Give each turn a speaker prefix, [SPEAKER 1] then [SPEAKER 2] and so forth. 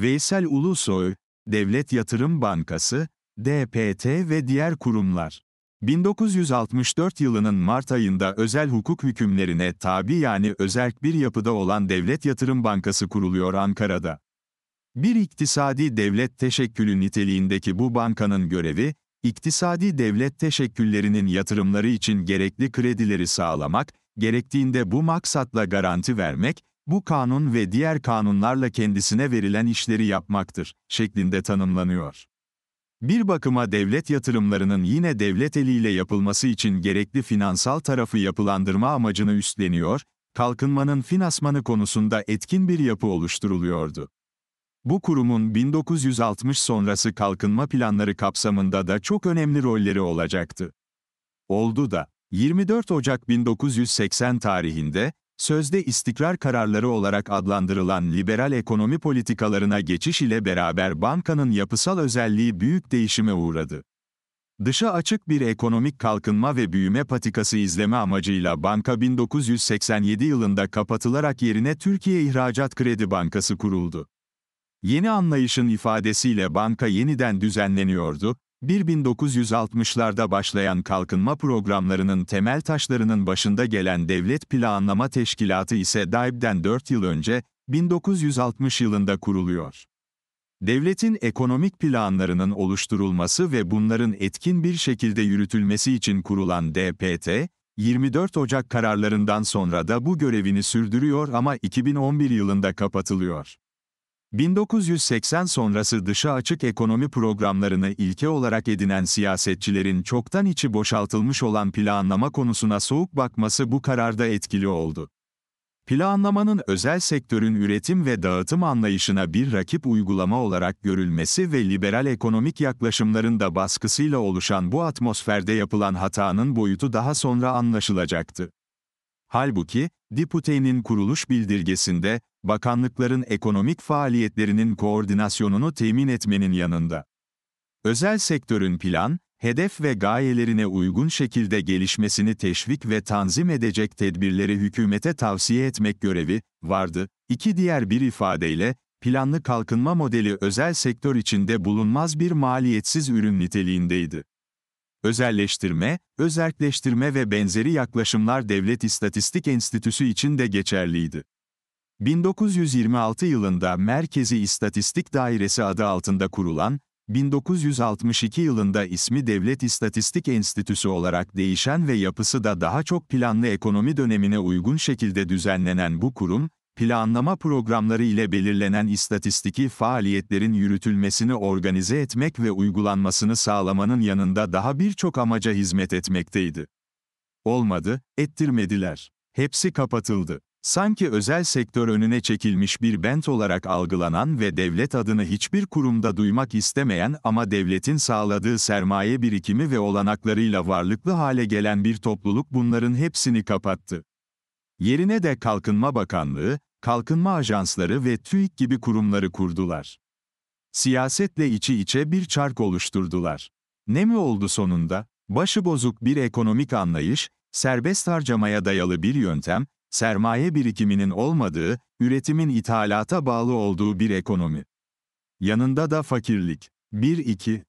[SPEAKER 1] Veysel Ulusoy, Devlet Yatırım Bankası, DPT ve diğer kurumlar. 1964 yılının Mart ayında özel hukuk hükümlerine tabi yani özerk bir yapıda olan Devlet Yatırım Bankası kuruluyor Ankara'da. Bir iktisadi devlet teşekkülü niteliğindeki bu bankanın görevi, iktisadi devlet teşekküllerinin yatırımları için gerekli kredileri sağlamak, gerektiğinde bu maksatla garanti vermek, bu kanun ve diğer kanunlarla kendisine verilen işleri yapmaktır, şeklinde tanımlanıyor. Bir bakıma devlet yatırımlarının yine devlet eliyle yapılması için gerekli finansal tarafı yapılandırma amacını üstleniyor, kalkınmanın finansmanı konusunda etkin bir yapı oluşturuluyordu. Bu kurumun 1960 sonrası kalkınma planları kapsamında da çok önemli rolleri olacaktı. Oldu da, 24 Ocak 1980 tarihinde, sözde istikrar kararları olarak adlandırılan liberal ekonomi politikalarına geçiş ile beraber bankanın yapısal özelliği büyük değişime uğradı. Dışa açık bir ekonomik kalkınma ve büyüme patikası izleme amacıyla banka 1987 yılında kapatılarak yerine Türkiye İhracat Kredi Bankası kuruldu. Yeni anlayışın ifadesiyle banka yeniden düzenleniyordu, 1960'larda başlayan kalkınma programlarının temel taşlarının başında gelen Devlet Planlama Teşkilatı ise DAIB'den 4 yıl önce, 1960 yılında kuruluyor. Devletin ekonomik planlarının oluşturulması ve bunların etkin bir şekilde yürütülmesi için kurulan DPT, 24 Ocak kararlarından sonra da bu görevini sürdürüyor ama 2011 yılında kapatılıyor. 1980 sonrası dışa açık ekonomi programlarını ilke olarak edinen siyasetçilerin çoktan içi boşaltılmış olan planlama konusuna soğuk bakması bu kararda etkili oldu. Planlamanın özel sektörün üretim ve dağıtım anlayışına bir rakip uygulama olarak görülmesi ve liberal ekonomik yaklaşımların da baskısıyla oluşan bu atmosferde yapılan hatanın boyutu daha sonra anlaşılacaktı. Halbuki, Dipute'nin kuruluş bildirgesinde, bakanlıkların ekonomik faaliyetlerinin koordinasyonunu temin etmenin yanında, özel sektörün plan, hedef ve gayelerine uygun şekilde gelişmesini teşvik ve tanzim edecek tedbirleri hükümete tavsiye etmek görevi vardı. İki diğer bir ifadeyle, planlı kalkınma modeli özel sektör içinde bulunmaz bir maliyetsiz ürün niteliğindeydi. Özelleştirme, özerkleştirme ve benzeri yaklaşımlar Devlet İstatistik Enstitüsü için de geçerliydi. 1926 yılında Merkezi İstatistik Dairesi adı altında kurulan, 1962 yılında ismi Devlet İstatistik Enstitüsü olarak değişen ve yapısı da daha çok planlı ekonomi dönemine uygun şekilde düzenlenen bu kurum, planlama programları ile belirlenen istatistiki faaliyetlerin yürütülmesini organize etmek ve uygulanmasını sağlamanın yanında daha birçok amaca hizmet etmekteydi. Olmadı, ettirmediler. Hepsi kapatıldı. Sanki özel sektör önüne çekilmiş bir bent olarak algılanan ve devlet adını hiçbir kurumda duymak istemeyen ama devletin sağladığı sermaye birikimi ve olanaklarıyla varlıklı hale gelen bir topluluk bunların hepsini kapattı. Yerine de Kalkınma Bakanlığı, kalkınma ajansları ve TÜİK gibi kurumları kurdular. Siyasetle içi içe bir çark oluşturdular. Ne mi oldu sonunda? Başıbozuk bir ekonomik anlayış, serbest harcamaya dayalı bir yöntem, sermaye birikiminin olmadığı, üretimin ithalata bağlı olduğu bir ekonomi. Yanında da fakirlik. 1-2